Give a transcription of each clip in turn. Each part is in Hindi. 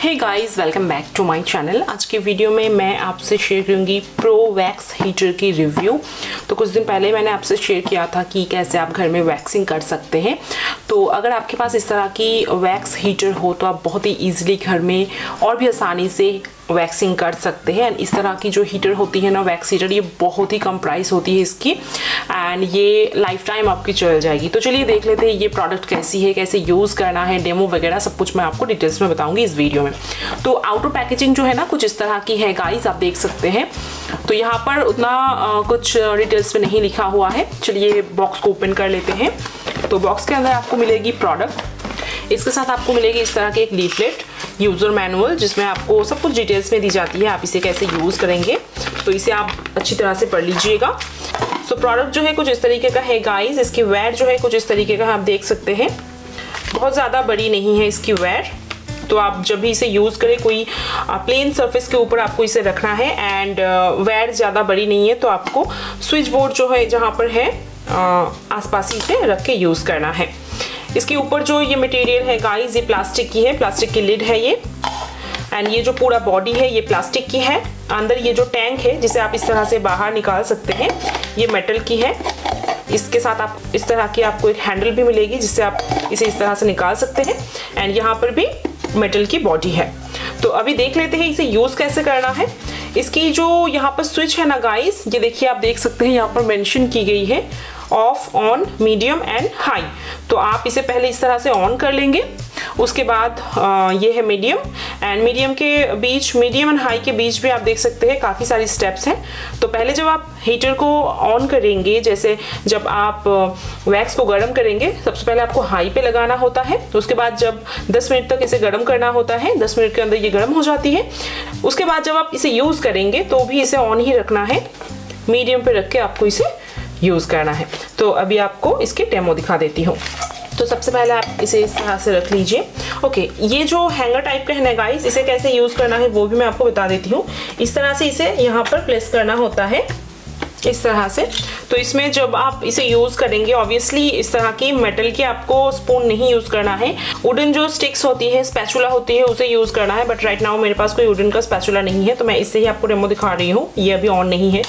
Hey guys welcome back to my channel आज की वीडियो में मैं आपसे शेयर करूँगी प्रो वैक्स हीटर की रिव्यू तो कुछ दिन पहले मैंने आपसे शेयर किया था कि कैसे आप घर में वैक्सिंग कर सकते हैं। तो अगर आपके पास इस तरह की वैक्स हीटर हो तो आप बहुत ही ईजिली घर में और भी आसानी से वैक्सिंग कर सकते हैं। एंड इस तरह की जो हीटर होती है ना वैक्स हीटर ये बहुत ही कम प्राइस होती है इसकी। एंड ये लाइफ टाइम आपकी चल जाएगी। तो चलिए देख लेते हैं ये प्रोडक्ट कैसी है कैसे यूज़ करना है डेमो वगैरह सब कुछ मैं आपको डिटेल्स में बताऊँगी इस वीडियो में। तो आउटर पैकेजिंग जो है ना कुछ इस तरह की है गाइस आप देख सकते हैं। तो यहाँ पर उतना आ, कुछ डिटेल्स में नहीं लिखा हुआ है। चलिए बॉक्स को ओपन कर लेते हैं। तो बॉक्स के अंदर आपको मिलेगी प्रोडक्ट इसके साथ आपको मिलेगी इस तरह की एक लीफलेट यूज़र मैनुअल जिसमें आपको सब कुछ डिटेल्स में दी जाती है आप इसे कैसे यूज़ करेंगे तो इसे आप अच्छी तरह से पढ़ लीजिएगा। सो so, प्रोडक्ट जो है कुछ इस तरीके का है गाइस इसकी वेयर जो है कुछ इस तरीके का आप देख सकते हैं। बहुत ज़्यादा बड़ी नहीं है इसकी वेयर तो आप जब भी इसे यूज़ करें कोई प्लेन सरफेस के ऊपर आपको इसे रखना है एंड वेयर ज़्यादा बड़ी नहीं है तो आपको स्विच बोर्ड जो है जहाँ पर है आसपास ही इसे रख के यूज़ करना है। इसके ऊपर जो ये मटेरियल है गाइस ये प्लास्टिक की है प्लास्टिक की लिड है ये। एंड ये जो पूरा बॉडी है, ये प्लास्टिक की है। अंदर ये जो टैंक है, जिसे आप इस तरह से बाहर निकाल सकते हैं, ये मेटल की है। इसके साथ आप, इस तरह की आपको एक हैंडल भी मिलेगी, जिससे आप इसे इस तरह से निकाल सकते हैं। एंड यहाँ पर भी मेटल की बॉडी है। तो अभी देख लेते हैं इसे यूज़ कैसे करना है। इसकी जो यहाँ पर स्विच है ना गाइस ये देखिए, आप देख सकते हैं, यहाँ पर मेंशन की गई है। Off on medium and high तो आप इसे पहले इस तरह से ऑन कर लेंगे। उसके बाद ये है मीडियम एंड मीडियम के बीच मीडियम एंड हाई के बीच भी आप देख सकते हैं, काफ़ी सारी स्टेप्स हैं। तो पहले जब आप हीटर को ऑन करेंगे, जैसे जब आप वैक्स को गर्म करेंगे, सबसे पहले आपको हाई पे लगाना होता है। तो उसके बाद जब 10 मिनट तक इसे गर्म करना होता है 10 मिनट के अंदर ये गर्म हो जाती है। उसके बाद जब आप इसे यूज़ करेंगे तो भी इसे ऑन ही रखना है। मीडियम पे रख के आपको इसे यूज़ करना है। तो अभी आपको इसके टेमो दिखा देती हूँ। तो सबसे पहले आप इसे इस तरह से रख लीजिए। ओके ये जो हैंगर टाइप का है गाइस इसे कैसे यूज़ करना है वो भी मैं आपको बता देती हूँ। इस तरह से इसे यहाँ पर प्लेस करना होता है। इस तरह से। तो इसमें जब आप इसे यूज़ करेंगे ऑब्वियसली इस तरह की मेटल की आपको स्पून नहीं यूज़ करना है। वुडन जो स्टिक्स होती है स्पैचुला होती है, उसे यूज़ करना है बट राइट नाउ मेरे पास कोई वुडन का स्पैचुला नहीं है तो मैं इससे ही आपको डेमो दिखा रही हूँ। ये अभी ऑन नहीं है।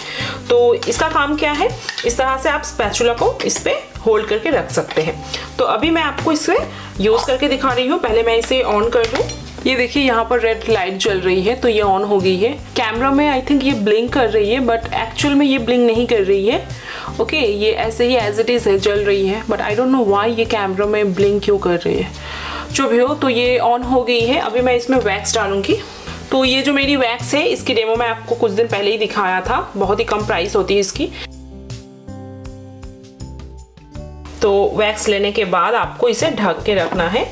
तो इसका काम क्या है? इस तरह से आप स्पैचुला को इस पर होल्ड करके रख सकते हैं। तो अभी मैं आपको इसे यूज़ करके दिखा रही हूँ। पहले मैं इसे ऑन कर दूँ। ये देखिए यहाँ पर रेड लाइट जल रही है तो ये ऑन हो गई है। कैमरा में आई थिंक ये ब्लिंक कर रही है बट एक्चुअल में ये ब्लिंक नहीं कर रही है। ओके okay, ये ऐसे ही एज इट इज़ है जल रही है but I don't know why ये कैमरा में ब्लिंक क्यों कर रही है। जो भी हो तो ये ऑन हो गई है। अभी मैं इसमें वैक्स डालूँगी। तो ये जो मेरी वैक्स है इसकी डेमो मैं आपको कुछ दिन पहले ही दिखाया था। बहुत ही कम प्राइस होती है इसकी। तो वैक्स लेने के बाद आपको इसे ढक के रखना है।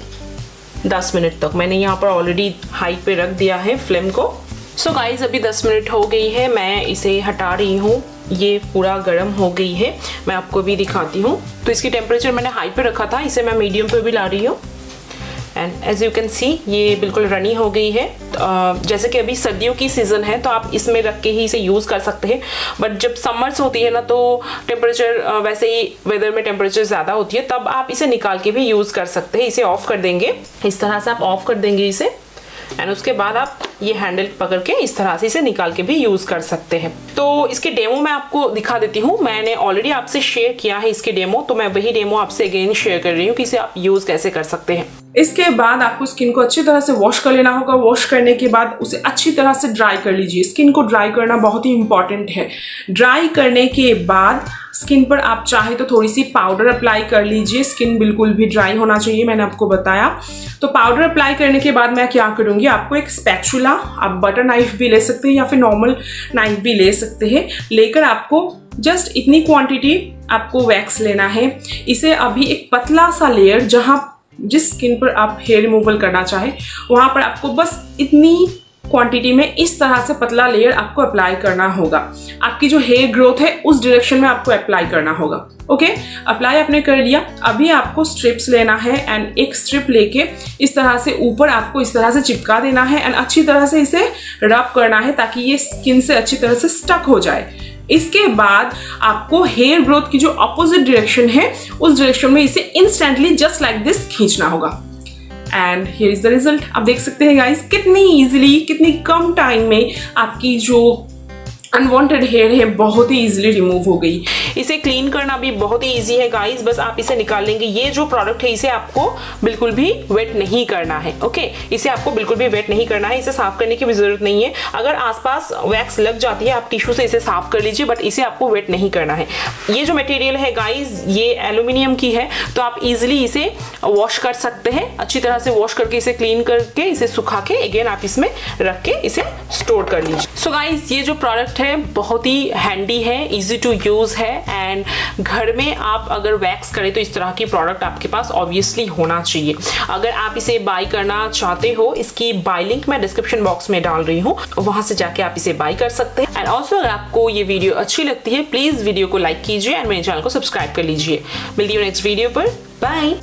10 मिनट तक। मैंने यहाँ पर ऑलरेडी हाई पे रख दिया है फ्लेम को। सो so गाइज़ अभी 10 मिनट हो गई है। मैं इसे हटा रही हूँ। ये पूरा गर्म हो गई है। मैं आपको भी दिखाती हूँ। तो इसकी टेम्परेचर मैंने हाई पे रखा था। इसे मैं मीडियम पे भी ला रही हूँ। And as you can see ये बिल्कुल रनी हो गई है। जैसे कि अभी सर्दियों की सीज़न है तो आप इसमें रख के ही इसे यूज़ कर सकते हैं। बट जब समर्स होती है ना तो टेम्परेचर वैसे ही वेदर में टेम्परेचर ज़्यादा होती है, तब आप इसे निकाल के भी यूज़ कर सकते हैं। इसे ऑफ़ कर देंगे। इस तरह से आप ऑफ़ कर देंगे इसे। एंड उसके बाद आप ये हैंडल पकड़ के इस तरह से इसे निकाल के भी यूज़ कर सकते हैं। तो इसके डेमो मैं आपको दिखा देती हूँ। मैंने ऑलरेडी आपसे शेयर किया है इसके डेमो तो मैं वही डेमो आपसे अगेन शेयर कर रही हूँ कि इसे आप यूज़ कैसे कर सकते हैं। इसके बाद आपको स्किन को अच्छी तरह से वॉश कर लेना होगा। वॉश करने के बाद उसे अच्छी तरह से ड्राई कर लीजिए। स्किन को ड्राई करना बहुत ही इंपॉर्टेंट है। ड्राई करने के बाद स्किन पर आप चाहे तो थोड़ी सी पाउडर अप्लाई कर लीजिए। स्किन बिल्कुल भी ड्राई होना चाहिए, मैंने आपको बताया। तो पाउडर अप्लाई करने के बाद मैं क्या करूँगी, आपको एक स्पैचुला आप बटर नाइफ भी ले सकते हैं या फिर नॉर्मल नाइफ भी ले सकते हैं। लेकर आपको जस्ट इतनी क्वांटिटी आपको वैक्स लेना है। इसे अभी एक पतला सा लेयर जहाँ जिस स्किन पर आप हेयर रिमूवल करना चाहें, वहाँ पर आपको बस इतनी क्वांटिटी में इस तरह से पतला लेयर आपको अप्लाई करना होगा। आपकी जो हेयर ग्रोथ है, उस डायरेक्शन में आपको अप्लाई करना होगा। ओके अप्लाई आपने कर लिया। अभी आपको स्ट्रिप्स लेना है एंड एक स्ट्रिप लेके इस तरह से ऊपर आपको इस तरह से चिपका देना है एंड अच्छी तरह से इसे रब करना है ताकि ये स्किन से अच्छी तरह से स्टक हो जाए। इसके बाद आपको हेयर ग्रोथ की जो अपोजिट डायरेक्शन है, उस डायरेक्शन में इसे इंस्टेंटली जस्ट लाइक दिस खींचना होगा। And here is the result आप देख सकते हैं गाइज़ कितनी ईजिली कितनी कम टाइम में आपकी जो अनवॉन्टेड हेयर है, बहुत ही ईजिली रिमूव हो गई। इसे क्लीन करना भी बहुत ही ईजी है गाइस बस आप इसे निकाल लेंगे। ये जो प्रोडक्ट है, इसे आपको बिल्कुल भी वेट नहीं करना है ओके इसे आपको बिल्कुल भी वेट नहीं करना है। इसे साफ़ करने की भी ज़रूरत नहीं है। अगर आसपास वैक्स लग जाती है, आप टिश्यू से इसे साफ़ कर लीजिए बट इसे आपको वेट नहीं करना है। ये जो मटेरियल है गाइज़ ये एल्यूमिनियम की है तो आप इजिली इसे वॉश कर सकते हैं। अच्छी तरह से वॉश करके इसे क्लीन करके, इसे सुखा के अगेन आप इसमें रख के इसे स्टोर कर लीजिए। सो गाइज़ ये जो प्रोडक्ट है, बहुत ही हैंडी है इजी टू यूज़ एंड घर में आप अगर वैक्स करें तो इस तरह की प्रोडक्ट आपके पास ऑब्वियसली होना चाहिए। अगर आप इसे बाय करना चाहते हो, इसकी बाय लिंक मैं डिस्क्रिप्शन बॉक्स में डाल रही हूँ। वहाँ से जाके आप इसे बाय कर सकते हैं। एंड ऑल्सो अगर आपको ये वीडियो अच्छी लगती है प्लीज़ वीडियो को लाइक कीजिए एंड मेरे चैनल को सब्सक्राइब कर लीजिए। मिलती हूँ नेक्स्ट वीडियो पर। बाय